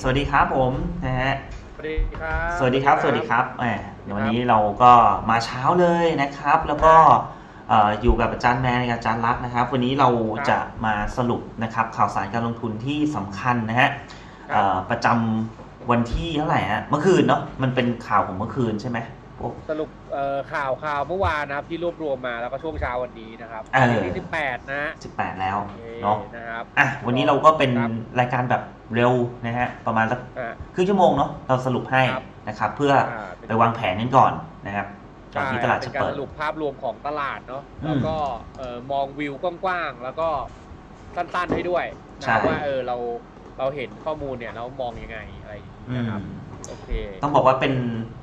เคสวัสดีครับผมนะฮะสวัสดีครับ สวัสดีครับ สวัสดีครับแหมเดี๋ยววันนี้เราก็มาเช้าเลยนะครับ แล้วก็เอ่ออยู่กับอาจารย์แมนกับอาจารย์รักนะครับ วันนี้เราจะมาสรุปนะครับ ข่าวสารการลงทุนที่สำคัญนะฮะเอ่อประจำวันที่เท่าไหร่ฮะเมื่อคืนเนาะมันเป็นข่าวของเมื่อคืนใช่ไหมพวก สรุปเอ่อข่าวข่าวเมื่อวานนะครับที่รวบรวมมาแล้วก็ช่วงเช้าวันนี้นะครับเออวันที่18นะฮะ18แล้วโอเคเนาะนะครับอะวันนี้เราก็เป็นครับรายการแบบเร็วนะฮะประมาณสักอ่าครึ่งชั่วโมงเนาะเราสรุปให้ครับนะครับเพื่ออ่าเป็นไปวางแผนกันก่อนนะครับก่อนใช่ที่ตลาดเป็จะนการเปิดสรุปภาพรวมของตลาดเนาะอืมแล้วก็เอ่อมองวิวกว้างๆแล้วก็สั้นๆให้ด้วยใช่นะว่าเออเราเราเห็นข้อมูลเนี่ยเรามองยังไงอะไรอย่างอืเงี้ยมนะครับโอเค ต้องบอกว่าเป็น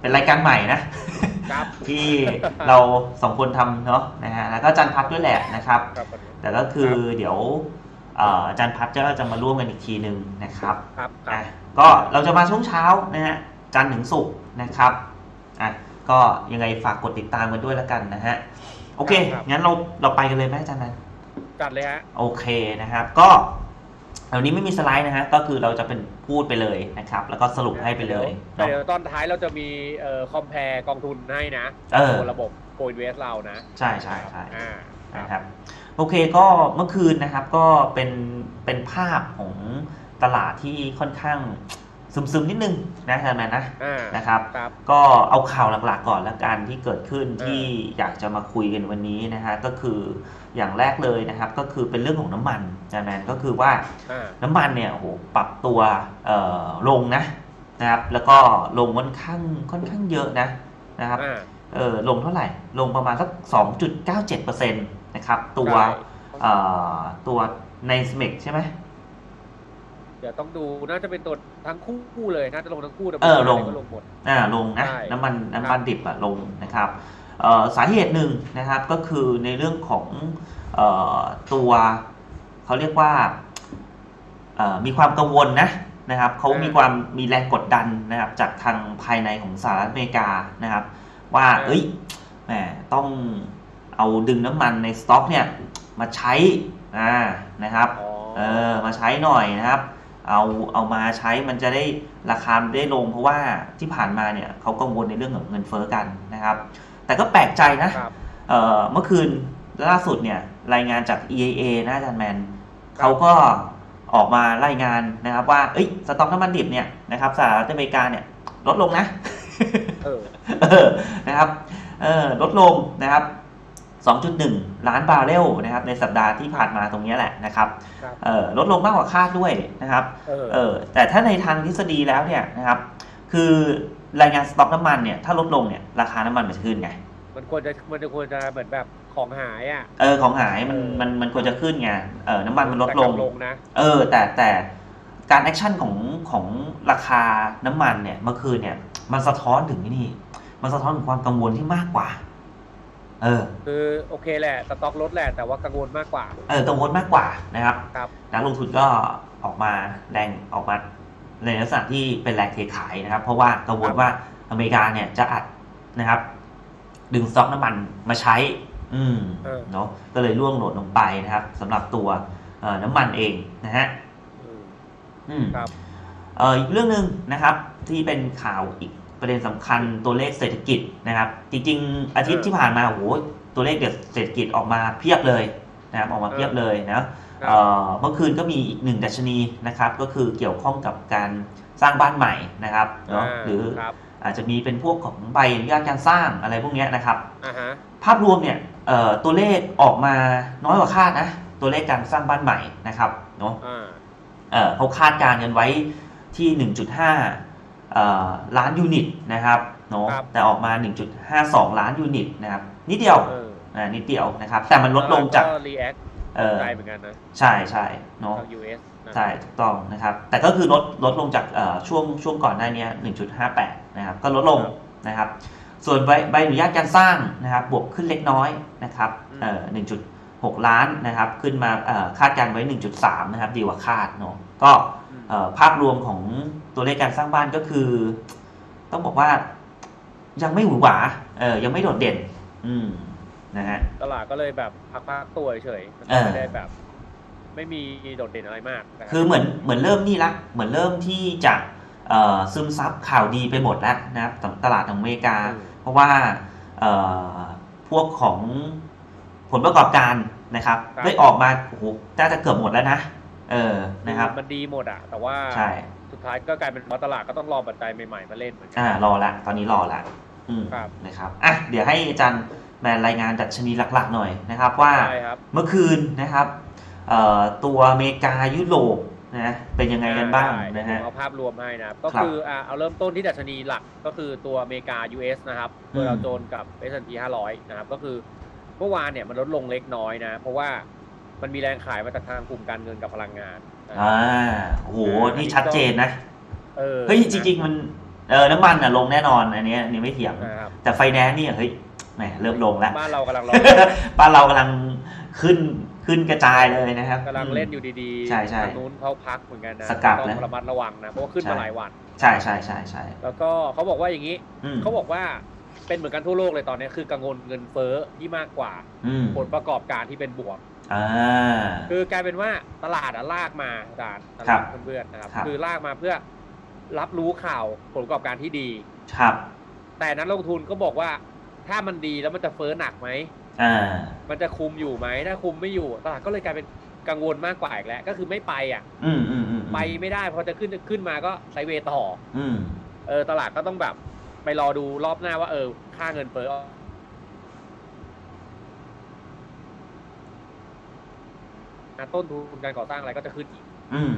เป็นรายการใหม่นะครับที่เราสองคนทำเนาะนะฮะแล้วก็อาจารย์พัดด้วยแหละนะครับครับวันนี้แต่ก็คือเดี๋ยวเอ่ออาจารย์พัดก็จะมาร่วมกันอีกทีหนึ่งนะครับครับครัอะบก็เราจะมาช่วงเช้านะฮะจันทร์ถึงศุกร์นะครับอะก็ยังไงฝากกดติดตามกันด้วยแล้วกันนะฮะโอเคครับงั้นเราเราไปกันเลยไหมอาจารย์นันจัดเลยฮะโอเคนะครับ ก็ วันนี้ไม่มีสไลด์นะฮะก็คือเราจะเป็นพูดไปเลยนะครับ แล้วก็สรุปให้ไปเลยแต่เนาะเดี๋ยวตอนท้ายเราจะมีเอ่อคอมเพลกองทุนให้นะเออตัวระบบโปรอินเวสเรานะ ใช่ใช่ใช่อ่านะครับโอเคก็เมื่อคืนนะครับก็เป็นเป็นภาพของตลาดที่ค่อนข้างซึมๆนิดนึงนะท่านแมนนะอ่านะครับครับ ก็เอาข่าวหลักๆก่อนละกันที่เกิดขึ้นเออที่อยากจะมาคุยกันวันนี้นะฮะก็คือ อย่างแรกเลยนะครับ ก็คือเป็นเรื่องของน้ำมันอาจารย์แมนก็คือว่าอ่าน้ำมันเนี่ยโอ้โหปรับตัวเอ่อลงนะนะครับ แล้วก็ลงค่อนข้างค่อนข้างเยอะนะนะครับอ่าเออลงเท่าไหร่ ลงประมาณสัก 2.97%นะครับ ตัวใช่เอ่อตัวในสเมกใช่ไหมเดี๋ยวต้องดูน่าจะเป็นตัวทั้งคู่เลยน่าจะลงทั้งคู่แต่เออลงก็ลงหมดอ่าลงนะใช่น้ำมันครับน้ำมันดิบอะลงนะครับเอ่อ สาเหตุหนึ่งนะครับก็คือในเรื่องของเอ่อตัวเขาเรียกว่าเอ่อมีความกังวลนะนะครับเขามีความมีแรงกดดันนะครับจากทางภายในของสหรัฐอเมริกานะครับ ว่าเอ้ยแหมต้องเอาดึงน้ำมันในสต็อกเนี่ยมาใช้อ่านะครับอ๋อเออมาใช้หน่อยนะครับ เอาเอามาใช้มันจะได้ราคาได้ลงเพราะว่าที่ผ่านมาเนี่ยเขากังวลในเรื่องของเงินเฟ้อกันนะครับ แต่ก็แปลกใจนะครับเอ่อเมื่อคืนล่าสุดเนี่ยรายงานจาก EIA นะอาจารย์แมนเขาก็ออกมารายงานนะครับ ว่าเอ้ยสต็อกน้ำมันดิบเนี่ยนะครับสหรัฐอเมริกาเนี่ยลดลงนะเออเออนะครับเออลดลงนะครับ 2.1 ล้านบาร์เรลนะครับ ในสัปดาห์ที่ผ่านมาตรงนี้แหละนะครับครับเออลดลงมากกว่าคาดด้วยนะครับเออเออแต่ถ้าในทางทฤษฎีแล้วเนี่ยนะครับ คือรายงานสต็อกน้ำมันเนี่ยถ้าลดลงเนี่ยราคาน้ำมันมันจะขึ้นไงมันควรจะมันจะควรจะเหมือนแบบของหายอะเออของหายมันเออมันมันควรจะขึ้นไงเออน้ำมันมันลดแต่ลกงบลงนะเออ แต่แต่การ action ของของราคาน้ำมันเนี่ยเมื่อคืนเนี่ย มันสะท้อนถึงนี่มันสะท้อนถึงความกังวลที่มากกว่า เออ คือโอเคแหละสต็อกลดแหละแต่ว่ากังวลมากกว่า เออกังวลมากกว่านะครับครับนักลงทุนก็ออกมาแรงออกมา ในลักษณะที่เป็นแรงเทขายนะครับ เพราะว่ากังวลว่าอเมริกาเนี่ยจะอัดนะครับ ดึงสต็อกน้ำมันมาใช้ อืมเออเนาะก็เลยร่วงโหลดลงไปนะครับสำหรับตัวเอ่อน้ำมันเองนะฮะอืมอืมครับเอ่ออีกเรื่องหนึ่งนะครับ ที่เป็นข่าวอีกประเด็นสำคัญตัวเลขเศรษฐกิจนะครับ จริง ๆ อาทิตย์เออที่ผ่านมาโอ้โหตัวเลขเศรษฐกิจออกมาเพียบเลย นะครับออกมาเออเพียบเลยนะครับเอ่อเมื่อคืนก็มีอีกหนึ่งดัชนีนะครับ ก็คือเกี่ยวข้องกับการสร้างบ้านใหม่นะครับเนาะาหรือครับอาจจะมีเป็นพวกของใบอนุญาตการสร้างอะไรพวกเนี้ยนะครับอ่าฮะภาพรวมเนี่ยเอ่อตัวเลขออกมาน้อยกว่าคาดนะตัวเลขการสร้างบ้านใหม่นะครับเนาะอ่าเอ่อเขาคาดการณ์กันไว้ที่ 1.5เอ่อล้านยูนิตนะครับเนาะครับแต่ออกมา 1.52 ล้าน unit นะครับนิดเดียวเอออ่านิดเดียวนะครับ แต่มันลดลงจาก react เออใจเหมือนกันนะใช่ใช่เนาะทาง US นะใช่ถูกต้องนะครับ แต่ก็คือลดลดลงจากเอ่อช่วงช่วงก่อนหน้านี้ 1.58 นะครับ ก็ลดลงนะครับ ส่วนใบใบอนุญาตการสร้างนะครับ บวกขึ้นเล็กน้อยนะครับเอ่อ1.6 ล้านนะครับ ขึ้นมาเอ่อคาดการณ์ไว้ 1.3 นะครับ ดีกว่าคาดเนาะ ก็อืมเอ่อภาพรวมของตัวเลขการสร้างบ้านก็คือ ต้องบอกว่ายังไม่หวือหวา เออยังไม่โดดเด่น อืม นะฮะ ตลาดก็เลยแบบพักๆตัวเฉยๆมันเออไม่ได้แบบ ไม่มีโดดเด่นอะไรมากนะรับคือเหมือนเหมือนเริ่มนี่ละเหมือนเริ่มที่จะเอ่อซึมซับข่าวดีไปหมดแล้วนะครับตตลาดของอเมริกาอืมเพราะว่าเอ่อพวกของผลประกอบการนะครับครับได้ออกมาโอ้โหน่าจะเกือบหมดแล้วนะเออนะครับมันดีหมดอะแต่ว่าใช่สุดท้ายก็กลายเป็นว่าตลาดก็ต้องรอปัจจัยใหม่ๆมาเล่นเหมือนกัอ่ารอละตอนนี้รอละอืมครับนะครับอะเดี๋ยวให้อาจารย์แมนรายงานดัชนีหลักๆหน่อยนะครับว่าใช่ครับเมื่อคืนนะครับเอ่อตัวอเมริกายุโรปนะเป็นยังไงกันบ้างได้นะฮะผมเอาภาพรวมให้นะครับก็ครับคืออ่าเอาเริ่มต้นที่ดัชนีหลักก็คือตัวอเมริกา US นะครับอืมโดยเราโจนกับ S&P 500 นะครับ ก็คือเมื่อวานเนี่ยมันลดลงเล็กน้อยนะ เพราะว่ามันมีแรงขายมาจากทางกลุ่มการเงินกับพลังงานนะครัอ่าบโอ้โหนี่ชัดเจนนะเออเฮ้ยจริงๆมันเออน้ำมันอะลงแน่นอนอันเนี้ยอันนี้ไม่เถียงนะครับแต่ไฟแนนซ์เนี่ยเฮ้ย แหมเริ่มลงแล้วบ้านเรากำลังรอบ้านเรากำลังขึ้นขึ้นกระจายเลยนะครับกำลังเล่นอยู่ดีใช่ใช่ทางนู้นเขาพักเหมือนกันนะสกัดต้แล้วองระมัดระวังนะเพราะว่าขึ้นใช่มาหลายวัน ใช่ใช่ใช่ใช่แล้วก็เขาบอกว่าอย่างนี้อืมเขาบอกว่าเป็นเหมือนกันทั่วโลกเลยตอนนี้คือกังวลเงินเฟ้อที่มากกว่าอืมผลประกอบการที่เป็นบวกอ่าคือกลายเป็นว่าตลาดอะลากมาอาจารย์ตครัลาบดเพื่อนๆนะครับครับ คือลากมาเพื่อรับรู้ข่าวผลประกอบการที่ดี ครับ แต่นักลงทุนก็บอกว่า ถ้ามันดีแล้วมันจะเฟ้อหนักไหมอ่า มันจะคุมอยู่ไหมถ้าคุมไม่อยู่ตลาดก็เลยกลายเป็นกังวลมากกว่าอีกแล้วก็คือไม่ไปอะ อืมอืมอืมไปไม่ได้พอจะขึ้นขึ้นมาก็ไซด์เวย์ต่อ อืมเออตลาดก็ต้องแบบ ไปรอดูรอบหน้าว่า เออ ค่าเงินเฟ้ออะต้นทุนการก่อสร้างอะไรก็จะขึ้นอีกอืม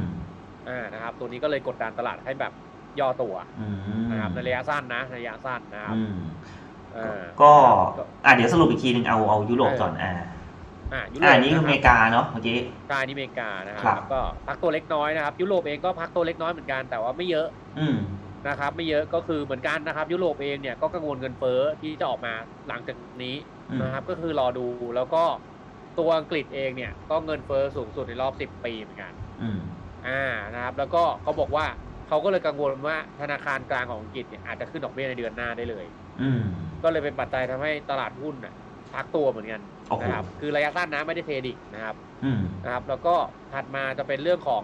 อ่านะครับ ตัวนี้ก็เลยกดดันตลาดให้แบบย่อตัวอืมนะครับในระยะสั้นนะในระยะสั้นนะครับ อืมอ่า ก็อะเดี๋ยวสรุปอีกทีหนึ่งเอาเอายุโรปก่อนอ่าอ่ายุโรอ่าปอันนี้คืออเมริกาเนาะเมื่อกี้กาที่อเมริกานะคครัรับบก็พักตัวเล็กน้อยนะครับ ยุโรปเองก็พักตัวเล็กน้อยเหมือนกันแต่ว่าไม่เยอะ อืมนะครับ ไม่เยอะก็คือเหมือนกันนะครับ ยุโรปเองเนี่ยก็กังวลเงินเฟ้อที่จะออกมาหลังจากนี้อืมนะครับ ก็คือรอดูแล้วก็ตัวอังกฤษเองเนี่ย ก็เงินเฟ้อสูงสุดในรอบ 10 ปีเหมือนกันอืมอ่านะครับ แล้วก็เขาบอกว่าเขาก็เลยกังวลว่าธนาคารกลางของอังกฤษเนี่ยอาจจะขึ้นดอกเบี้ยในเดือนหน้าได้เลย อืม ก็เลยเป็นปัจจัยทำให้ตลาดหุ้นน่ะพักตัวเหมือนกันโอ้โห นะครับ คือระยะสั้นนะไม่ได้เทรดอีกนะครับ อืม นะครับแล้วก็ถัดมาจะเป็นเรื่องของ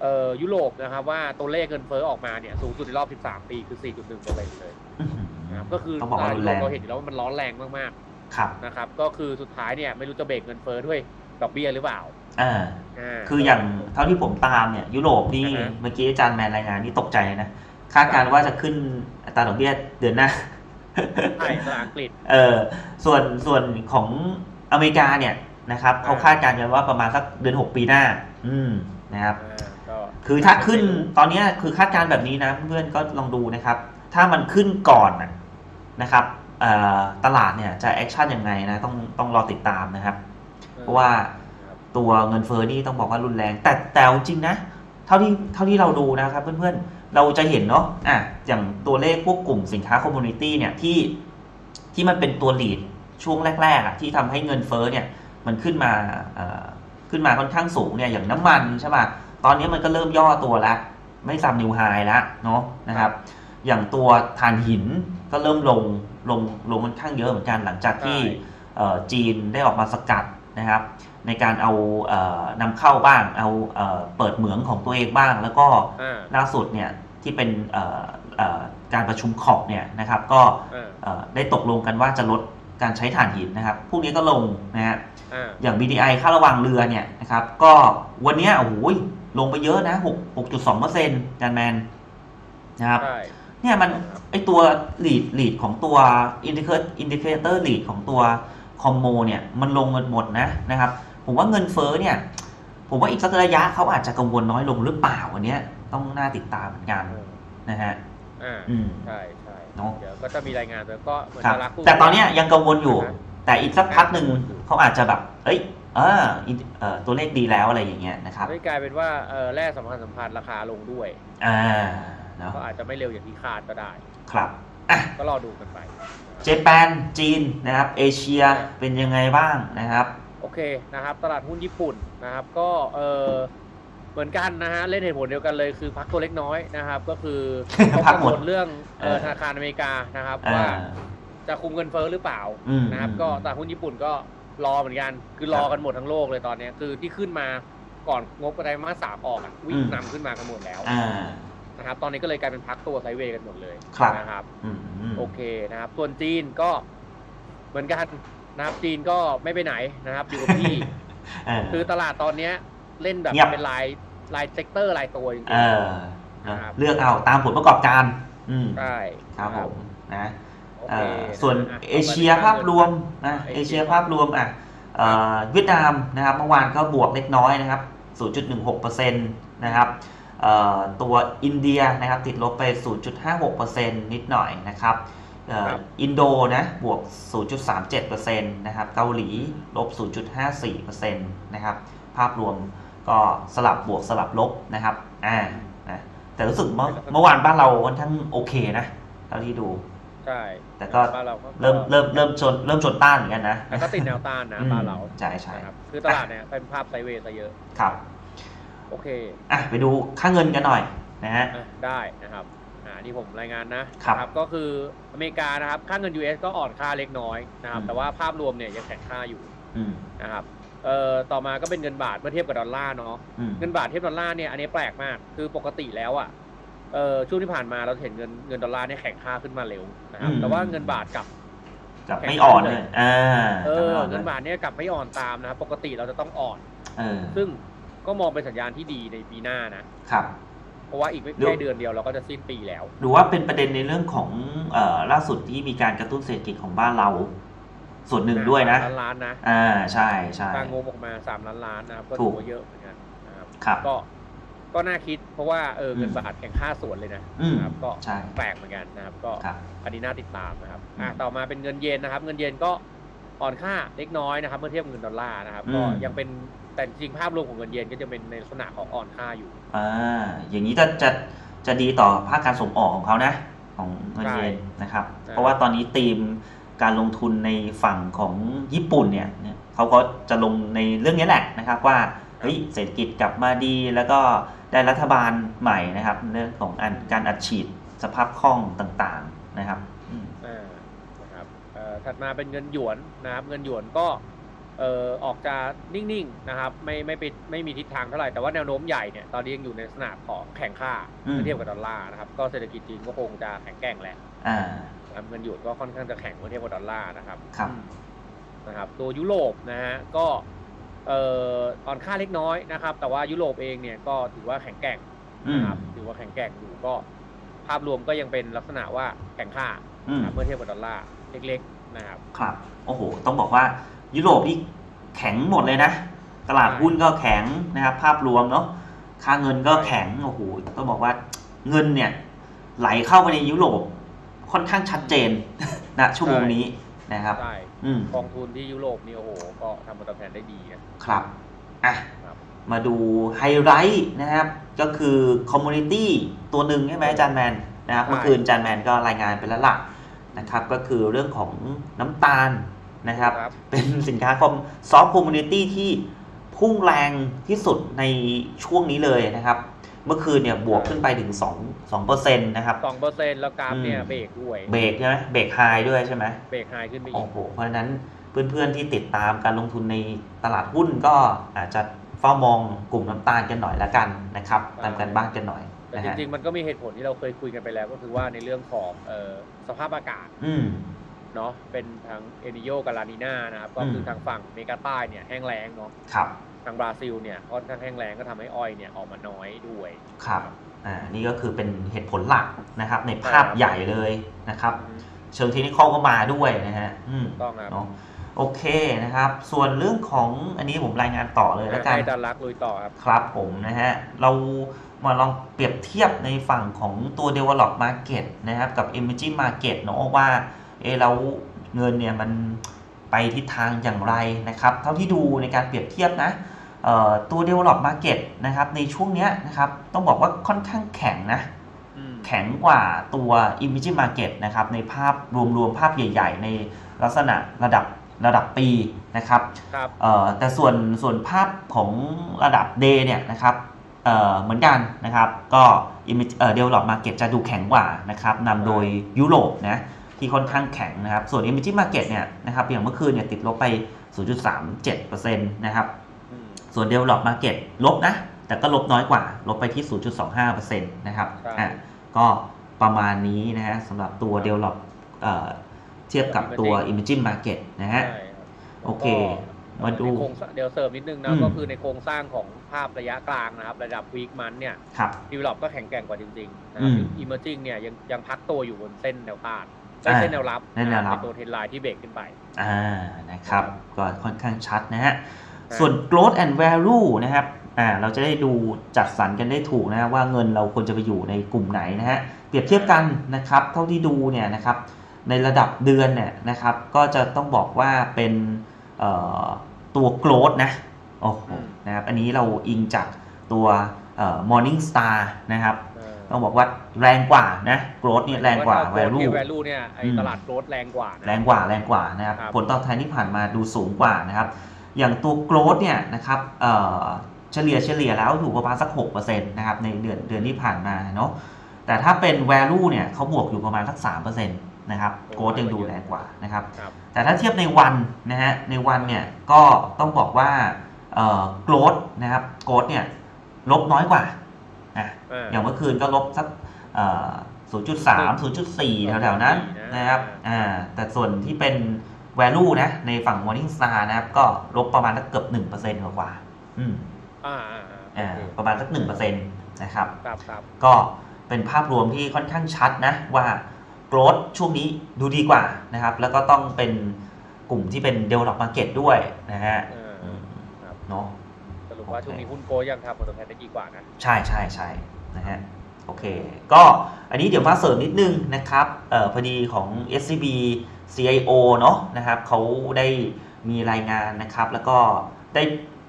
เอ่อยุโรปนะครับ ว่าตัวเลขเงินเฟ้อออกมาเนี่ยสูงสุดในรอบ 13 ปีคือ 4.1เปอร์เซ็นต์เลยอืมนะครับก็คือต้องบอกตว่าลาดรุยุนโรแรปงเราเห็นอยู่แล้วว่ามันร้อนแรงมากครับ ๆนะครับ ก็คือสุดท้ายเนี่ยไม่รู้จะเบรกเงินเฟ้อด้วยดอกเบี้ยหรือเปล่าอ่าอ่าคืออย่างเท่าที่ผมตามเนี่ย ยุโรปนี่อ่าฮะ เมื่อกี้อาจารย์แมนรายงานนี่ตกใจนะ คาดการณ์ว่าจะขึ้นอัตราดอกเบี้ยเดือนหน้า ใช่ตลาดอังกฤษ เออ ส่วนส่วนของอเมริกาเนี่ยนะครับอ่าเขาคาดการณ์กันว่าประมาณสักเดือนหกปีหน้า อืมนะครับอ่าก็คือถ้าขึ้นตอนเนี้ยคือคาดการณ์แบบนี้นะเพื่อนๆก็ลองดูนะครับ ถ้ามันขึ้นก่อนน่ะนะครับเอ่อตลาดเนี่ยจะ action ยังไงนะต้องต้องรอติดตามนะครับ เพราะว่าครับตัวเงินเฟ้อนี่ต้องบอกว่ารุนแรง แต่แต่เอาจริงนะ เท่าที่เท่าที่เราดูนะครับเพื่อนๆ เราจะเห็นเนาะอะอย่างตัวเลขพวกกลุ่มสินค้า commodity เนี่ยที่ที่มันเป็นตัว lead ช่วงแรกๆอะที่ทำให้เงินเฟ้อเนี่ยมันขึ้นมาเอ่อขึ้นมาค่อนข้างสูงเนี่ยอย่างน้ำมันใช่ป่ะตอนนี้มันก็เริ่มย่อตัวแล้วไม่ซ้ำ new high แล้วเนาะนะครับ อย่างตัวถ่านหินก็เริ่มลงลงลงค่อนข้างเยอะเหมือนกันหลังจากที่ใช่เอ่อจีนได้ออกมาสกัดนะครับ ในการเอาเอ่อนำเข้าบ้าง เอาเอ่อเปิดเหมืองของตัวเองบ้าง แล้วก็อ่าล่าสุดเนี่ย ที่เป็นเอ่อเอ่อการประชุมขอบเนี่ยนะครับ ก็อ่าเอ่อได้ตกลงกันว่าจะลดการใช้ถ่านหินนะครับ พวกนี้ก็ลงนะฮะอ่าอย่าง BDI ค่าระวังเรือเนี่ยนะครับ ก็วันเนี้ยโอ้โหลงไปเยอะนะ6 6.2เปอร์เซ็นต์จานแมนนะครับใช่เนี่ยมันไอตัว lead lead ของตัว indicator indicator lead ของตัวคอมโมเนี่ยมันลงกันหมดนะนะครับ ผมว่าเงินเฟ้อเนี่ย ผมว่าอีกสักระยะเขาอาจจะกังวลน้อยลงหรือเปล่าวันเนี้ย ต้องน่าติดตามเหมือนกันนะฮะอ่าอืมใช่ใช่เนอะเดี๋ยวก็จะมีรายงานแล้วก็เหมือนครับจะรักคู่แต่ตอนเนี้ยยังกังวลอยู่นะฮะแต่อีกสักพักหนึ่งกังวลอยู่เขาอาจจะแบบ เอ้ยเอออินเอ่อตัวเลขดีแล้วอะไรอย่างเงี้ยนะครับไม่กลายเป็นว่าเออแร่สำคัญสำคัญราคาลงด้วยอ่าเนาะก็อาจจะไม่เร็วอย่างที่คาดก็ได้ ครับอะก็รอดูกันไป เจแปน จีนนะครับ เอเชียเป็นยังไงบ้างนะครับ โอเคนะครับ ตลาดหุ้นญี่ปุ่นนะครับ ก็เออ เหมือนกันนะฮะเล่นเหตุผลเดียวกันเลยคือพักตัวเล็กน้อยนะครับ ก็คือเขาพักกังหมดวลเรื่องเอ่อเออธนาคารอเมริกานะครับอ่าว่าจะคุมเงินเฟ้อหรือเปล่าอืมนะครับอืมก็ตลาดหุ้นญี่ปุ่นก็รอเหมือนกัน คือรอกันหมดทั้งโลกเลยตอนเนี้ยคือที่ขึ้นมาก่อนงบไตรมาสสามออกอะวิ่งอืมนำขึ้นมากันหมดแล้วอ่านะครับตอนนี้ก็เลยกลายเป็นพักตัว sideway กันหมดเลยครับนะครับอืมอืมโอเคนะครับ ส่วนจีนก็เหมือนกันนะครับจีนก็ไม่ไปไหนนะครับอยู่กับที่เออคือตลาดตอนเนี้ยเล่นแบบเงียบเป็นราย ราย sector รายตัวจริงเออนะครับเลือกเอาตามผลประกอบการ อืมๆใช่ครับผมนะโอเคเอ่อส่วนนะเอเชียภาพรวมนะเอเอเชีเชียยภาพรวมอะเอ่อเวียดนามนะครับเมื่อวานก็บวกเล็กน้อยนะครับ 0.16%นะครับเอ่อตัวอินเดียนะครับติดลบไป 0.56%นิดหน่อยนะครับเอ่ออินโดนะบวก 0.37%นะครับเกาหลีลบ 0.54%นะครับภาพรวม ก็สลับบวกสลับลบนะครับอ่านะแต่รู้สึกเมื่อเมื่อวานบ้านเราค่อนข้างโอเคนะเท่าที่ดูใช่แต่ก็บ้านเราก็เริ่มเริ่มเริ่มชนเริ่มชนต้านเหมือนกันนะแต่ก็ติดแนวต้านนะอืมบ้านเราใช่ใช่นะครับคือตลาดเนี่ยเป็นภาพไซด์เวย์ซะเยอะครับ โอเคอะไปดูค่าเงินกันหน่อยนะฮะอะได้นะครับอ่านี่ผมรายงานนะครับนะก็คืออเมริกานะครับ ค่าเงิน US ก็อ่อนค่าเล็กน้อยนะครับอืมแต่ว่าภาพรวมเนี่ยยังแข็งค่าอยู่อืมนะครับ เอ่อต่อมาก็เป็นเงินบาทเมื่อเทียบกับดอลลาร์เนาะอืมเงินบาทเทียบดอลลาร์เนี่ยอันนี้แปลกมากคือปกติแล้วอะเอ่อช่วงที่ผ่านมาเราเห็นเงินเงินดอลลาร์เนี่ยแข็งค่าขึ้นมาเร็วนะครับแต่ว่าเงินบาทกลับกับไม่อ่อนเลยอ่าเอกับไม่ออ่อนเลเงิยนบาทเนี่ยกลับไม่อ่อนตามนะครับปกติเราจะต้องอ่อน เออซึ่งก็มองเป็นสัญญาณที่ดีในปีหน้านะ ครับ เพราะว่าอีกไม่ดู แค่เดือนเดียวเราก็จะสิ้นปีแล้วดูว่าเป็นประเด็นในเรื่องของเอ่อล่าสุดที่มีการกระตุ้นเศรษฐกิจของบ้านเรา ส่วนหนึ่งด้วยนะล้านล้านนะอ่าใช่ใช่สร้างงบออกมาสามล้านล้านนะครับก็ถูถืกอว่าเยอะเหมือนกันนะครับครับก็ก็น่าคิดเพราะว่าเออเงินอืมบาทแข่งค่าส่วนเลยนะอืมนะครับก็ใช่แปลกเหมือนกันนะครับ ก็ครับอันนี้น่าติดตามนะครับอะอืมต่อมาเป็นเงินเยนนะครับ เงินเยนก็อ่อนค่าเล็กน้อยนะครับ เมื่อเทียบกับเงินดอลลาร์นะครับอืมก็ยังเป็นแต่จริงๆภาพรวมของเงินเยนก็จะเป็นในลักษณะของอ่อนค่าอยู่อ่าอย่างนี้จะจะจะดีต่อภาคการส่งออกของเขานะ ของเงินใช่เยนนะครับใช่เพราะว่าตอนนี้ธีม การลงทุนในฝั่งของญี่ปุ่นเนี่ยเนี่ยเขาก็จะลงในเรื่องนี้แหละนะครับว่าเฮ้ยเศรษฐกิจกลับมาดี แล้วก็ได้รัฐบาลใหม่นะครับเรื่องของอันการอัดฉีดสภาพคล่องต่างๆนะครับอืมอ่านะครับเอ่อถัดมาเป็นเงินหยวนนะครับ เงินหยวนก็เอ่อออกจะนิ่งๆนะครับ ไม่ไม่ไปไม่มีทิศทางเท่าไหร่แต่ว่าแนวโน้มใหญ่เนี่ยตอนนี้ยังอยู่ในลักษณะของแข่งค่าอืมเมื่อเทียบกับดอลลาร์นะครับ ก็เศรษฐกิจจีนก็คงจะแข็งแกร่งแหละอ่านะ ครับเงินหยวนก็ค่อนข้างจะแข็งเมื่อเทียบกับดอลลาร์นะครับครับอืมนะครับตัวยุโรปนะฮะก็เอ่ออ่อนค่าเล็กน้อยนะครับ แต่ว่ายุโรปเองเนี่ยก็ถือว่าแข็งแกร่งอืมนะครับถือว่าแข็งแกร่งอยู่ก็ ภาพรวมก็ยังเป็นลักษณะว่าแข็งค่าอืมนะครับเมื่อเทียบกับดอลลาร์เล็กๆนะครับครับโอ้โหต้องบอกว่ายุโรปนี่แข็งหมดเลยนะ ตลาดหุ้นก็แข็งนะครับ ภาพรวมเนาะค่าเงินก็แข็งโอ้โหต้องบอกว่าเงินเนี่ย ไหลเข้าไปในยุโรป ค่อนข้างชัดเจนนะชั่วโมงนี้นะครับใช่อืมกองทุนที่ยุโรปนี่โอ้โห ก็ทำผลตอบแทนได้ดีนะครับอะครับมาดูไฮไลท์นะครับ ก็คือ commodity ตัวหนึ่งใช่ไหมอาจารย์แมนนะครับใช่เมื่อคืนอาจารย์แมนก็รายงานไปแล้วล่ะนะครับ ก็คือเรื่องของน้ำตาลนะครับครับเป็นสินค้าคอม soft commodity ที่พุ่งแรงที่สุดในช่วงนี้เลยนะครับ เมื่อคืนเนี่ยบวกขึ้นไปถึง2 2%นะครับสองเปอร์เซ็นต์แล้วกราฟเนี่ยอืมเบรกด้วย เบรกใช่ไหมเบรกไฮด้วยใช่ไหมเบรกไฮขึ้นไปอีโอ้กโหเพราะฉะนั้นเพื่อนๆที่ติดตามการลงทุนในตลาดหุ้นก็อาจจะเฝ้ามองกลุ่มน้ำตาลกันหน่อยละกันนะครับใช่ตามกันบ้านกันหน่อยแต่นะจฮะริงๆมันก็มีเหตุผลที่เราเคยคุยกันไปแล้วก็คือว่าในเรื่องของเอ่อสภาพอากาศอืมเนาะเป็นทางเอนิโยกับลานีนานะครับก็คืออมทางฝั่งอเมริกาใต้เนี่ยแห้งแล้งเนาะครับ ทางบราซิลเนี่ยค่อนข้างแห้งแล้งก็ทำให้อ้อยเนี่ยออกมาน้อยด้วยครับอ่านี่ก็คือเป็นเหตุผลหลักนะครับ ในภาพครับใหญ่เลยนะครับอืมเชิงเทคนิคก็มาด้วยนะฮะอืมต้องครับเนาะโอเคนะครับ ส่วนเรื่องของอันนี้ผมรายงานต่อเลยแล้วกันให้อาจารย์ลักษณ์ลุยต่อครับครับผมนะฮะเรามาลองเปรียบเทียบในฝั่งของตัว develop market นะครับ กับ emerging market เนอะว่าเออเราเงินเนี่ยมันไปทิศทางอย่างไรนะครับ เท่าที่ดูในการเปรียบเทียบนะเอ่อ ตัว develop market นะครับในช่วงเนี้ยนะครับต้องบอกว่าค่อนข้างแข็งนะอืมแข็งกว่าตัว emerging market นะครับในภาพรวมๆภาพใหญ่ ๆ ในลักษณะระดับระดับปีนะครับครับเอ่อแต่ส่วนส่วนภาพของระดับ day เนี่ยนะครับเอ่อเหมือนกันนะครับก็ image เอ่อ develop market จะดูแข็งกว่านะครับนำโดยยุโรปนะที่ค่อนข้างแข็งนะครับ ส่วน emerging market เนี่ยนะครับอย่างเมื่อคืนเนี่ยติดลบไป 0.37%นะครับอืม ส่วน develop market ลบนะ แต่ก็ลบน้อยกว่า ลบไปที่ 0.25%นะครับใช่อะก็ประมาณนี้นะฮะสำหรับตัว develop เอ่อเทียบกับตัว emerging market นะฮะใช่ครับโอเคแล้วก็มาดูในโครงสร้างเดี๋ยวเสริมนิดนึงนะอืมก็คือในโครงสร้างของภาพระยะกลางนะครับระดับ week มันเนี่ยครับ develop ก็แข็งแกร่งกว่าจริงๆนะครับอืม emerging เนี่ยยังยังพักตัวอยู่บนเส้นแนวต้านอ่าเส้นแนวรับเส้นแนวรับในตัวเทรนไลน์ที่เบรกขึ้นไปอ่านะครับครับก็ค่อนข้างชัดนะฮะครับ ส่วน growth and value นะครับอ่าเราจะได้ดูจัดสรรกันได้ถูกนะฮะว่าเงินเราควรจะไปอยู่ในกลุ่มไหนนะฮะเปรียบเทียบกันนะครับ เท่าที่ดูเนี่ยนะครับในระดับเดือนเนี่ยนะครับ ก็จะต้องบอกว่าเป็นเอ่อตัว growth นะโอ้โหอืมนะครับอันนี้เราอิงจากตัวเอ่อ morning star นะครับเออต้องบอกว่าแรงกว่านะ growth เนี่ยแรงกว่าถ้ growth value ที่ value เนี่ยไออืมตลาดโกรดแรงกว่านะแรงกว่าแรงกว่านะครับครับ ผลตอบแทนที่ผ่านมาดูสูงกว่านะครับ อย่างตัวโกรดเนี่ยนะครับเอ่อเฉลี่ยเฉลี่ยแล้วอยู่ประมาณสัก6%นะครับในเดือนเดือนที่ผ่านมาเนาะแต่ถ้าเป็น value เนี่ยเขาบวกอยู่ประมาณสัก3%นะครับโกรดยังดูแรงกว่านะครับครับ แต่ถ้าเทียบในวันนะฮะในวันเนี่ยก็ต้องบอกว่าเอ่อโกรดนะครับโกรดเนี่ยลบน้อยกว่าอะอ่าอย่างเมื่อคืนก็ลบสักเอ่อ0.3 0.4 แถวๆนั้นนะนะครับอ่าแต่ส่วนที่เป็น value นะ ในฝั่ง Morning Star นะครับ ก็ลบประมาณสักเกือบ1%กว่าๆอืมอ่าอ่าอ่าอ่าโอเคประมาณสัก1%นะครับครับครับก็เป็นภาพรวมที่ค่อนข้างชัดนะ ว่า growth ช่วงนี้ดูดีกว่านะครับ แล้วก็ต้องเป็นกลุ่มที่เป็น develop market ด้วยนะฮะเอออืมครับเนาะสรุปว่าโอเคช่วงนี้หุ้นโกยังทำผลตอบแทนได้ดีกว่านะ ใช่ใช่ใช่นะฮะโอเค ก็อันนี้เดี๋ยวมาเสริมนิดนึงนะครับเออพอดีของ SCB CIO เนาะนะครับเขาได้มีรายงานนะครับ แล้วก็ได้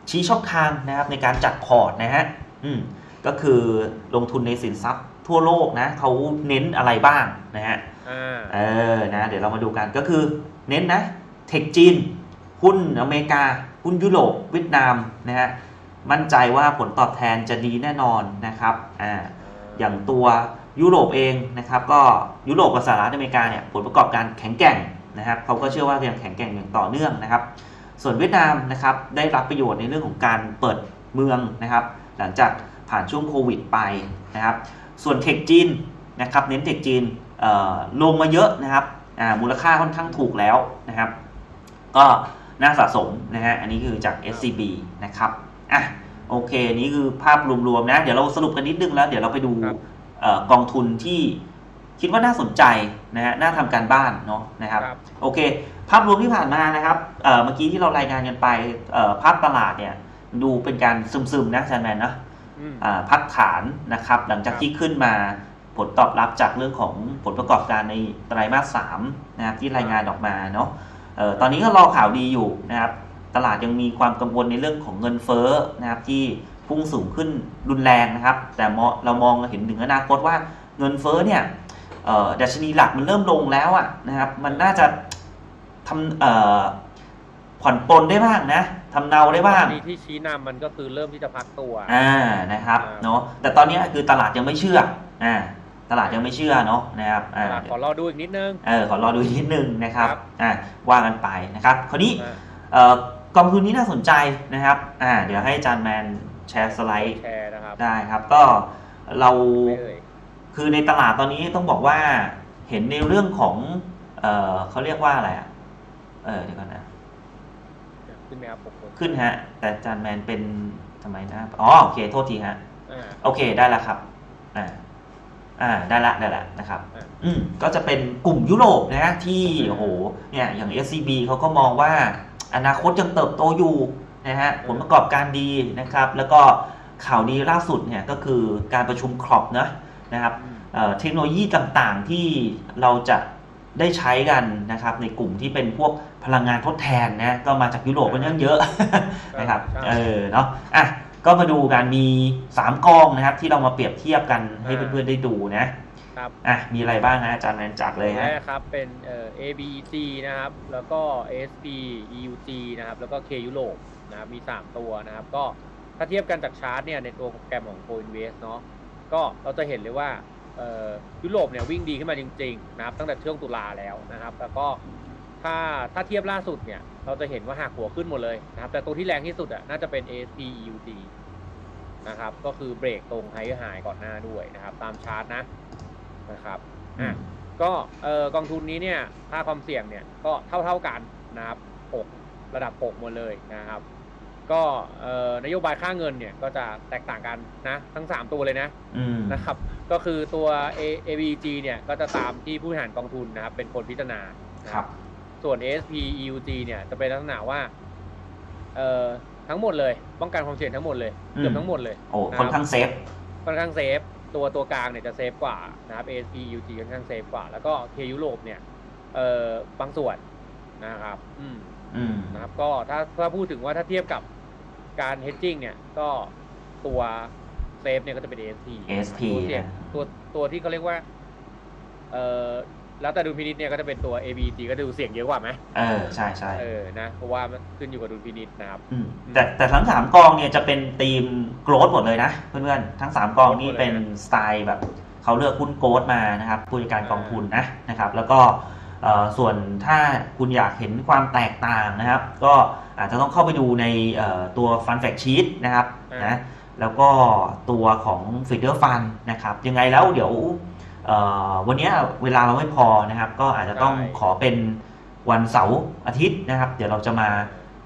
ชี้ช่องทางนะครับในการจัดพอร์ตนะฮะอืมก็คือลงทุนในสินทรัพย์ทั่วโลกนะเขาเน้นอะไรบ้างนะฮะอ่าเออนะเดี๋ยวเรามาดูกันก็คือเน้นนะเทคจีนหุ้นอเมริกาหุ้นยุโรปเวียดนามนะฮะมั่นใจว่าผลตอบแทนจะดีแน่นอนนะครับอ่าอย่างตัว ยุโรปเองนะครับก็ยุโรปกับสหรัฐอเมริกาเนี่ยผลประกอบการแข็งแกร่งนะครับเขาก็เชื่อว่ายังแข็งแกร่งอย่างต่อเนื่องนะครับ ส่วนเวียดนามนะครับได้รับประโยชน์ในเรื่องของการเปิดเมืองนะครับ หลังจากผ่านช่วงโควิดไปนะครับ ส่วนเทคจีนนะครับเน้นเทคจีนลงมาเยอะนะครับมูลค่าค่อนข้างถูกแล้วนะครับ ก็น่าสะสมนะฮะอันนี้คือจาก SCB นะครับอะโอเค นี่คือภาพรวมๆนะ เดี๋ยวเราสรุปกันนิดนึงแล้ว เดี๋ยวเราไปดู กองทุนที่คิดว่าน่าสนใจนะฮะน่าทำการบ้านเนาะนะครับครับโอเค ภาพรวมที่ผ่านมานะครับเอ่อเมื่อกี้ที่เรารายงานกันไปเอ่อภาพตลาดเนี่ยดูเป็นการซึมๆนะอาจารย์แมนนะอืมอ่าพักฐานนะครับหลังจากครับที่ขึ้นมาผลตอบรับจากเรื่องของผลประกอบการในไตรมาสสามนะครับที่รายงานออกมาเนาะเอ่อตอนนี้ก็รอข่าวดีอยู่นะครับตลาดยังมีความกังวลในเรื่องของเงินเฟ้อนะครับที่ พุ่งสูงขึ้นรุนแรงนะครับ แต่มองเรามองเห็นถึงอนาคตว่าเงินเฟ้อเนี่ยเอ่อดัชนีหลักมันเริ่มลงแล้วอะนะครับ มันน่าจะทำเอ่อผ่อนปลนได้บ้างนะทำเนาได้บ้างดีที่ชี้นำมันก็คือเริ่มที่จะพักตัวอ่านะครับอ่าเนาะแต่ตอนนี้คือตลาดยังไม่เชื่ออ่าตลาดยังไม่เชื่อเนาะนะครับอ่าตลาดขอรอดูอีกนิดนึงเออขอรอดูอีกนิดนึงนะครับครับอ่าว่ากันไปนะครับ คราวนี้อ่าเอ่อกองทุนนี้น่าสนใจนะครับอ่าเดี๋ยวให้อาจารย์แมน แชร์สไลด์แชร์นะครับได้ครับ ก็เราไม่เอ่ยคือในตลาดตอนนี้ต้องบอกว่าเห็นในเรื่องของ เอ่อเขาเรียกว่าอะไรอะเออเดี๋ยวก่อนนะ ขึ้นไหมครับผมคนขึ้นฮะ แต่อาจารย์แมนเป็นทำไมนะอ๋อโอเคโทษทีฮะอ่าโอเคได้แล้วครับอ่าอ่าได้ละได้ละนะครับอ่าอืมก็จะเป็นกลุ่มยุโรปนะที่โอ้โหเนี่ยอย่าง SCB เขาก็มองว่าอนาคตยังเติบโตอยู่ นะฮะผลประกอบการดีนะครับ แล้วก็ข่าวดีล่าสุดเนี่ยก็คือการประชุมครอปนะนะครับอืมเอ่อเทคโนโลยีต่างๆที่เราจะได้ใช้กันนะครับ ในกลุ่มที่เป็นพวกพลังงานทดแทนนะก็มาจากยุโรปกันเยอะนะครับใช่เออเนาะอะก็มาดูกันมี 3กองนะครับ ที่เรามาเปรียบเทียบกันให้อ่าเพื่อนๆได้ดูนะครับอะมีอะไรบ้างฮะอาจารย์แมนจัดเลยแรฮะกครับเป็นเอ่อ ABEG นะครับ แล้วก็ ASP EUG นะครับ แล้วก็ K ยุโรป นะครับมี 3 ตัวนะครับ ก็ถ้าเทียบกันจากชาร์ตเนี่ยในตัวโปรแกรมของ CoInvest เนาะก็เราจะเห็นเลยว่าเอ่อยุโรปเนี่ยวิ่งดีขึ้นมาจริงๆนะครับตั้งแต่ช่วงตุลาแล้วนะครับ แล้วก็ถ้าถ้าเทียบล่าสุดเนี่ยเราจะเห็นว่าหักหัวขึ้นหมดเลยนะครับ แต่ตัวที่แรงที่สุดอะน่าจะเป็น ASP EUD นะครับก็คือเบรกตรงไฮไฮก่อนหน้าด้วยนะครับ ตามชาร์ตนะนะครับอะก็เอ่อกองทุนนี้เนี่ยค่าความเสี่ยงเนี่ยก็เท่าเท่าๆกันนะครับหกระดับหกหมดเลยนะครับ ก็เอ่อนโยบายค่าเงินเนี่ยก็จะแตกต่างกันนะทั้ง 3 ตัวเลยนะอืมนะครับ ก็คือตัว A- ABG เนี่ยก็จะตามที่ผู้บริหารกองทุนนะครับเป็นคนพิจารณานะครับครับส่วน ASP EUG เนี่ยจะเป็นลักษณะว่าเอ่อทั้งหมดเลยป้องกันความเสี่ยงทั้งหมดเลยอืมเกือบทั้งหมดเลยโอ้นะครับค่อนข้าง safe ค่อนข้าง safeตัวตัวกลางเนี่ยจะ safe กว่านะครับ ASP EUG ค่อนข้าง safe กว่า แล้วก็ K ยุโรปเนี่ยเอ่อบางส่วนนะครับอืมอืมนะครับก็ถ้าถ้าพูดถึงว่าถ้าเทียบกับ การ hedging เนี่ยก็ตัว safe เนี่ยก็จะเป็น ASP ASP ตัวเสี่ยงนะตัวตัวที่เขาเรียกว่า เอ่อแล้วแต่ดุลพินิจเนี่ยก็จะเป็นตัว ABG ก็ดูเสี่ยงเยอะกว่าไหมเออใช่ใช่เออนะเพราะว่ามันขึ้นอยู่กับดุลพินิจนะครับอืมแต่แต่ทั้งสามกองเนี่ยจะเป็นธีมโกรดหมดเลยนะเพื่อนๆทั้งสามกองนี่เป็นสไตล์แบบเขาเลือกหุ้นโกรดมานะครับผู้จัดการกองทุนนะนะครับ แล้วก็เอ่อ ส่วนถ้าคุณอยากเห็นความแตกต่างนะครับ ก็อาจจะต้องเข้าไปดูในเอ่อตัว Fun Fact Sheet นะครับนะแล้วก็ตัวของ f i g u r e Fund นะครับ ยังไงแล้วเดี๋ยวเอ่อวันเนี้ยเวลาเราไม่พอนะครับ ก็อาจจะต้องขอเป็นวันเสาร์อาทิตย์นะครับ เดี๋ยวเราจะมา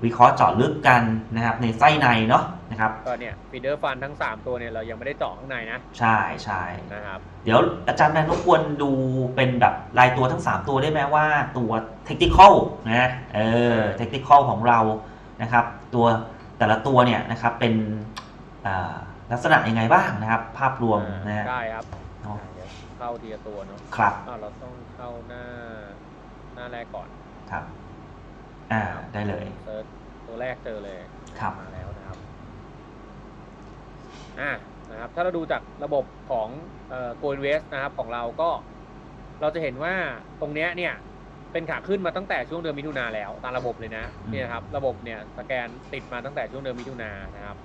วิเคราะห์เจาะลึกกันนะครับในไส้ในเนาะนะครับก็เนี่ย feeder fund ทั้ง 3 ตัวเนี่ยเรายังไม่ได้เจาะข้างในนะ ใช่ใช่นะครับเดี๋ยวอาจารย์แมนรบกวนดูเป็นแบบรายตัวทั้ง 3 ตัวได้ไหมว่าตัว technical นะเออ technical ของเรานะครับ ตัวแต่ละตัวเนี่ยนะครับเป็นอ่าลักษณะยังไงบ้างนะครับ ภาพรวมนะฮะได้ครับเนาะเดี๋ยวเข้าทีละตัวเนาะครับอ้าวเราต้องเข้าหน้าหน้าแรกก่อนครับ อ่าได้เลยเซิร์ชตัวแรกเจอเลยครับมาแล้วนะครับอ่านะครับ ถ้าเราดูจากระบบของเอ่อ Go Invest นะครับของเราก็ เราจะเห็นว่าตรงเนี้ยเนี่ยเป็นขาขึ้นมาตั้งแต่ช่วงเดือนมิถุนาแล้วตามระบบเลยนะเนี่ยนะครับ ระบบเนี่ยสแกนติดมาตั้งแต่ช่วงเดือนมิถุนานะครับ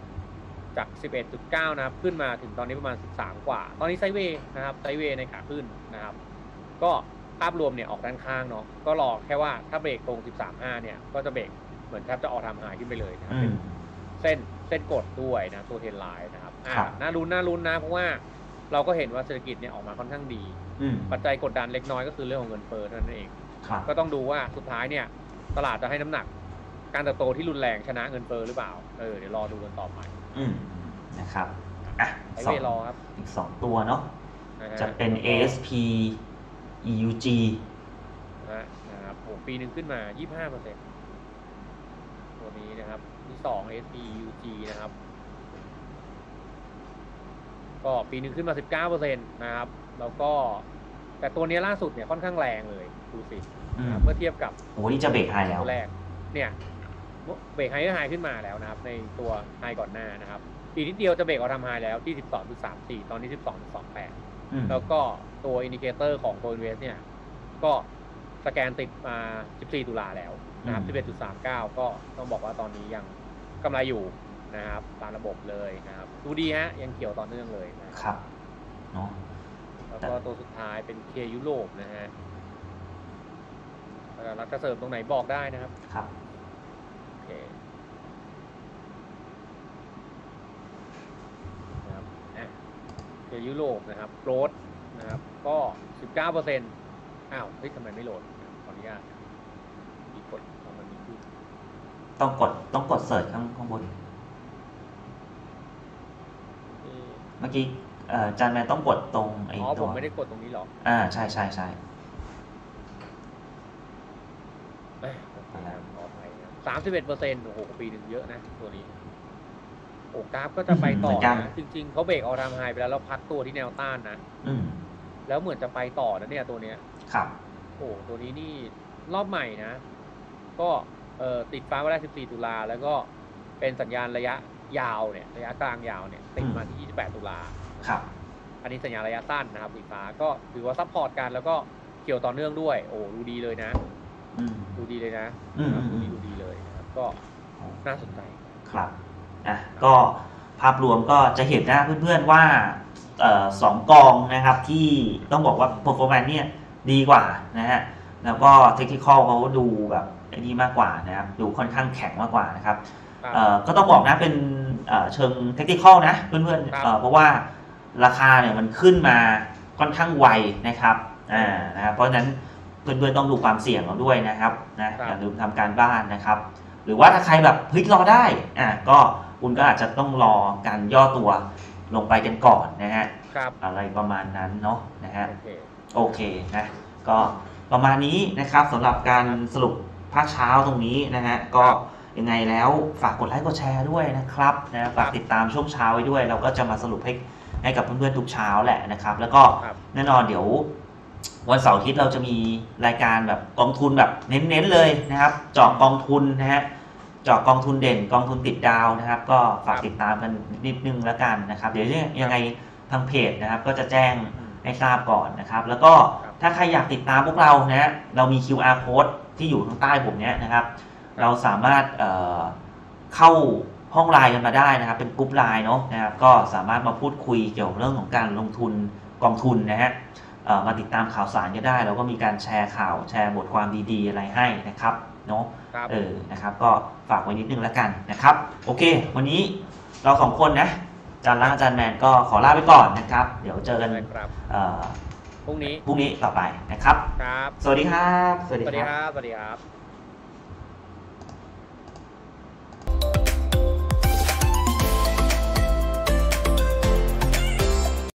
จาก 11.9 นะครับ ขึ้นมาถึงตอนนี้ประมาณ 13 กว่า ตอนนี้ไซด์เวย์นะครับไซด์เวย์ในขาขึ้นนะครับ ก็ ภาพรวมเนี่ยออกด้านข้างเนาะก็รอแค่ว่าถ้าเบรกตรง 13.5 เนี่ย ก็จะเบรกเหมือนแทบจะออกทำหายขึ้นไปเลยนะครับอืเป็นมเส้นเส้นกดด้วยนะตัวเทรนไลน์นะครับอ่าครับน่ารุ้นน่ารุ้นนะเพราะว่าเราก็เห็นว่าเศรษฐกิจเนี่ยออกมาค่อนข้างดีอืมปัจจัยกดดันเล็กน้อยก็คือเรื่องของเงินเฟ้อเท่านั้นเองครับก็ต้องดูว่าสุดท้ายเนี่ย ตลาดจะให้น้ำหนัก การเติบโตที่รุนแรงชนะเงินเฟ้อหรือเปล่า เออเดี๋ยวรอดูกันต่อไปอืมนะครับอะไอสอเวงรอครับอีกสองตัวเนาะนะฮะจะเป็น ASP EUG นะฮะนะครับโอ้ปีหนึ่งขึ้นมา 25เปอร์เซ็นตัวนี้นะครับ ที่สอง SPUG นะครับ ก็ปีหนึ่งขึ้นมา 19เปอร์เซ็นต์นะครับ แล้วก็แต่ตัวนี้ล่าสุดเนี่ยค่อนข้างแรงเลยดูสิอืนะมครับเมื่อเทียบกับโอ้นี่จะ break high แล้วตัวแรก เนี่ย break high ก็ high ขึ้นมาแล้วนะครับ ในตัว high ก่อนหน้านะครับอีกนิดเดียวจะ break all time high แล้วที่ 12.34 ตอนนี้ 12.28อืมแล้วก็ ตัว indicator ของ Go Invest เนี่ย ก็สแกนติดมา 14 ตุลาแล้วนะครับ 11.39 ก็ต้องบอกว่าตอนนี้ยังกำไรอยู่นะครับ ตามระบบเลยนะครับ ดูดีฮะ ยังเขียวต่อเนื่องเลยนะครับเนาะแล้วก็ตัวสุดท้ายเป็นเคยุโรปนะฮะเอ่อรักจะเสริมตรงไหนบอกได้นะครับ ครับโอเคนะครับอะเคยุโรปนะครับโกรด นะครับ ก็ 19เปอร์เซ็นต์อ้าวเฮ้ยทำไมไม่โหลดขออนุญาตมีกดเอามันมีขึ้นต้องกดต้องกดเสิร์ชข้างข้างบนเอ๊ะเมื่อกี้เอ่ออาจานแมนต้องกดตรงไอ้อ๋อผตัวมไม่ได้กดตรงนี้หรออ่าใช่ใช่ใช่ เอ้ยโอเคครับขออภัยครับสามสิบเอ็ดเปอร์เซ็นต์โอ้โหปีหนึ่งเยอะนะ ตัวนี้ โอ้กราฟก็จะไปต่อนะจริง ๆเขาเบรกเอาทำไฮไปแล้วแล้วพักตัวที่แนวต้านนะ อืม แล้วเหมือนจะไปต่อนะเนี่ยตัวเนี้ยครับโอ้ตัวนี้นี่รอบใหม่นะ ก็เอ่อติดฟ้าไว้ได้14 ตุลา แล้วก็เป็นสัญญาณระยะยาวเนี่ยระยะกลางยาวเนี่ยติดมาที่ 28 ตุลาครับ อันนี้สัญญาณระยะสั้นนะครับสีฟ้าก็ถือว่า support กันแล้วก็เขียวต่อเนื่องด้วย โอ้ดูดีเลยนะอืมดูดีเลยนะอืมครับอืดูมดีดูดีเลยนะครับ ก็น่าสนใจครับอะก็ภาพรวมก็จะเห็นนะเพื่อนๆว่าเอ่อ สองกองนะครับที่ต้องบอกว่า performance เนี่ยดีกว่านะฮะแล้วก็เทคนิคอลเขาดูแบบไอ้นี่มากกว่านะครับดูค่อนข้างแข็งมากกว่านะครับครับเอ่อก็ต้องบอกนะเป็นเอ่อเชิงเทคนิคอลนะเพื่อนครับๆเอ่อเพราะว่าราคาเนี่ยมันขึ้นมาค่อนข้างไวนะครับอ่านะครับเพราะฉะนั้นเพื่อนๆต้องดูความเสี่ยงเราด้วยนะครับนะครับอย่าลืมทำการบ้านนะครับ หรือว่าถ้าใครแบบเฮ้ยรอได้อ่าก็คุณก็อาจจะต้องรอการย่อตัว ลงไปกันก่อนนะฮะครับอะไรประมาณนั้นเนาะนะฮะโอเคโอเคนะก็ประมาณนี้นะครับสำหรับการสรุปภาคเช้าตรงนี้นะฮะก็ยังไงแล้วฝากกดไลค์กดแชร์ด้วยนะครับนะฝากติดตามช่วงเช้าไว้ด้วย เราก็จะมาสรุปให้ให้กับเพื่อนๆทุกเช้าแหละนะครับ แล้วก็ครับแน่นอนเดี๋ยววันเสาร์อาทิตย์เราจะมีรายการแบบกองทุนแบบเน้นๆเลยนะครับเจาะกองทุนนะฮะ เจาะกองทุนเด่นกองทุนติดดาวนะครับ ก็ฝากครับติดตามกันนิดนึงแล้วกันนะครับ เดี๋ยวยังไงทางเพจนะครับ ก็จะแจ้งอืมให้ทราบก่อนนะครับ แล้วก็ครับถ้าใครอยากติดตามพวกเรานะฮะเรามี QR code ที่อยู่ข้างใต้ผมเนี้ยนะครับ เราสามารถเอ่อเข้าห้องไลน์กันมาได้นะครับ เป็นกลุ่มไลน์เนาะนะครับก็สามารถมาพูดคุยเกี่ยวกับเรื่องของการลงทุนกองทุนนะฮะเอ่อมาติดตามข่าวสารกันได้เราก็มีการแชร์ข่าวแชร์บทความดีๆ อะไรให้นะครับ เนาะครับเออนะครับ ก็ฝากไว้นิดนึงแล้วกันนะครับ โอเค วันนี้เราสองคนนะอาจารย์ล้างอาจารย์แมนก็ขอลาไปก่อนนะครับ เดี๋ยวเจอกันได้ครับเอ่อพรุ่งนี้พรุ่งนี้ต่อไปนะครับ ครับ สวัสดีครับ สวัสดีครับ สวัสดีครับ